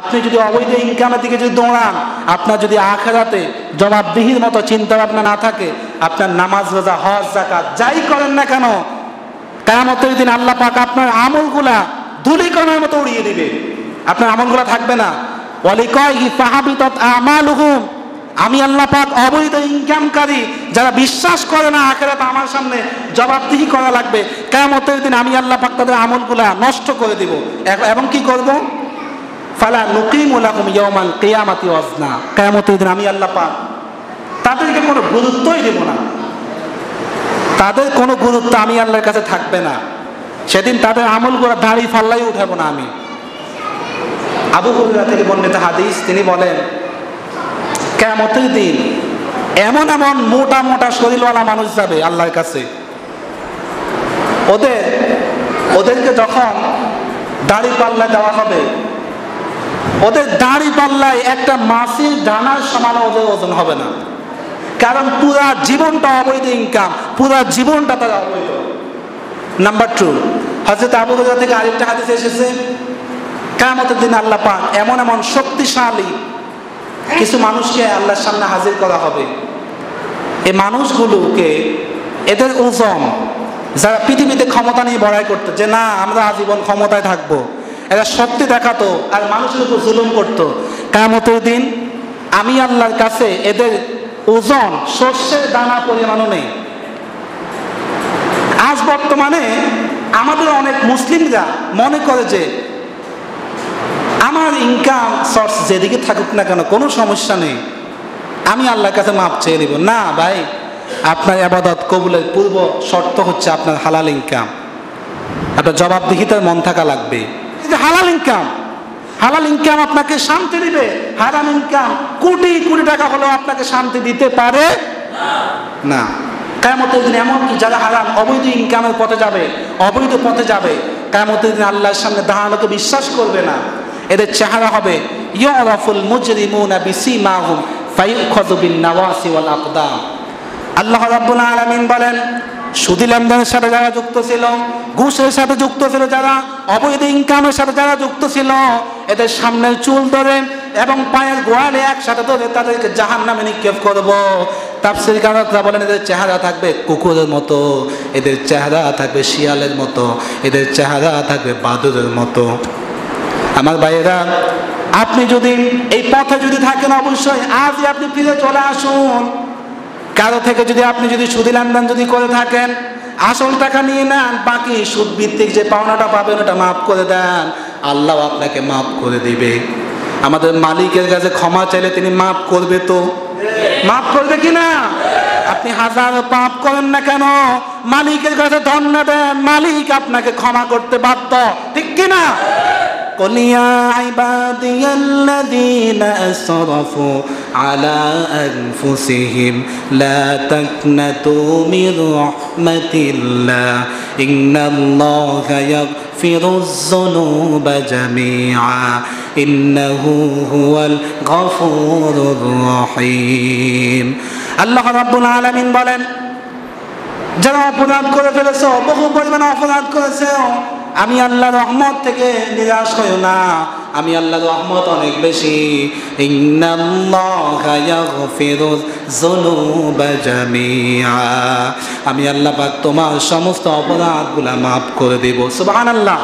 আপনি যদি অবৈধ ইনকামের দিকে যদি দৌড়ান, আপনার যদি আখেরাতে জবাবদিহির মতো চিন্তা ভাবনা না থাকে, আপনার নামাজ, রোজা, হজ জাকাত যাই করেন না কেন কেমতের দিন আল্লাহ পাক আপনার আমলগুলা ধুলিকণের মতো উড়িয়ে দিবে। আপনার আমলগুলা থাকবে না। আমি আল্লাহ পাক অবৈধ ইনকামকারী যারা বিশ্বাস করে না আখেরাত আমার সামনে জবাবদিহি করা লাগবে কেমতের দিন আমি আল্লাহ পাক তাদের আমলগুলা নষ্ট করে দিব। এবং কি করব? ফালা নুকিমু লাকুম ইয়াওমাল কিয়ামাতি ওয়াজনা। কিয়ামতের দিন আমি আল্লাহ পাক তাদেরকে কোনো গুরুত্বই দেব না। তাদের কোনো গুরুত্ব আমি আল্লাহর কাছে থাকবে না। সেদিন তাদের আমল করে দাড়ি ফাল্লাই উঠাবো না আমি। আবু হুরায়রা থেকে বর্ণিত হাদিস, তিনি বলেন কেমতের দিন এমন এমন মোটা মোটা শরীরওয়ালা মানুষ যাবে আল্লাহর কাছে। ওদের, ওদেরকে যখন দাড়ি পাল্লা দেওয়া হবে ওদের দাড়ি পাল্লায় একটা মাসির ডানার সমান ওদের ওজন হবে না। কারণ পুরা জীবনটা অবৈধ ইনকাম পুরা জীবনটা তারা অবৈধ। নাম্বার টু হজরত আবু হুরায়রা থেকে আরেকটা হাদিস এসেছে কামতের দিন আল্লাহ পাক এমন এমন শক্তিশালী কিছু মানুষকে আল্লাহর সামনে হাজির করা হবে। এই মানুষগুলোকে, এদের ওজন যারা পৃথিবীতে ক্ষমতা নিয়ে বড়াই করতো, যে না, আমরা আজীবন ক্ষমতায় থাকব। এরা শক্তি দেখাতো আর মানুষের উপর জুলুম করতো। কামতের দিন আমি আল্লাহর কাছে এদের ওজন, শস্যের দানা পরিমাণও নেই। আজ বর্তমানে আমাদের অনেক মুসলিমরা মনে করে যে আমার ইনকাম সোর্স যেদিকে থাকুক না কেন, কোনো সমস্যা নেই। আমি আল্লাহর কাছে মাপ চেয়ে নিব। না ভাই, আপনার আবাদত কবুলের পূর্ব শর্ত হচ্ছে আপনার হালাল ইনকাম আপনার জবাবদিহিতার মন থাকা লাগবে। এই হালাল ইনকাম হালাল ইনকাম আপনাকে শান্তি দিবে। হারাম ইনকাম কোটি কোটি টাকা হলেও আপনাকে শান্তি দিতে পারে না। কেমতের দিন এমনকি যারা হারাম, অবৈধ ইনকামের পথে যাবে, অবৈধ পথে যাবে কেমতের দিন আল্লাহর সামনে দাঁড়ানোকে বিশ্বাস করবে না। এদের চেহারা হবে ইয়ারাফুল মুজরিমুনা বিসিমাহুম ফায়ুখাযু বিন নাওয়াসি ওয়াল আকদাম। আল্লাহ রাব্বুল আলামিন বলেন সুদী লেনদেনের সাথে যারা যুক্ত ছিল, ঘুষের সাথে যুক্ত ছিল যারা, অবৈধ ইনকামের সাথে যারা যুক্ত ছিল, এদের সামনের চুল ধরে এবং পায়ের গোয়ালে একসাথে ধরে তাদেরকে জাহান নামে নিক্ষেপ করব। তাফসির কারকরা বলেন, এদের চেহারা থাকবে কুকুরের মতো, এদের চেহারা থাকবে শিয়ালের মতো, এদের চেহারা থাকবে বাদুরের মতো। আমার ভাইয়েরা, আপনি যদি এই পথে যদি থাকেন, অবশ্যই আজই আপনি ফিরে চলে আসুন। কারো থেকে যদি আপনি যদি সুদি লেনদেন যদি করে থাকেন আসল টাকা নিয়ে নেন বাকি সুদ ভিত্তিক যে পাওনাটা পাবেন ওটা মাফ করে দেন আল্লাহ আপনাকে মাফ করে দিবে আমাদের মালিকের কাছে ক্ষমা চাইলে তিনি মাফ করবে তো মাফ করবে কি না আপনি হাজার পাপ করেন না কেন মালিকের কাছে ধন্য দেন মালিক আপনাকে ক্ষমা করতে বাধ্য ঠিক কি না قل يا عبادي الذين أسرفوا على أنفسهم لا تقنطوا من رحمة الله إن الله يغفر الذنوب جميعا إنه هو الغفور الرحيم الله رب العالمين বলেন যারা অপরাধ করে ফেলেছো বহু পরিমাণে অপরাধ করেছে আমি আল্লাহ রহমত থেকে নিরাশ হই না। আমি আল্লাহ রহমত অনেক বেশি। আমি আল্লাহ পাক তোমার সমস্ত অপরাধগুলা মাফ করে দেব। সুবহানাল্লাহ।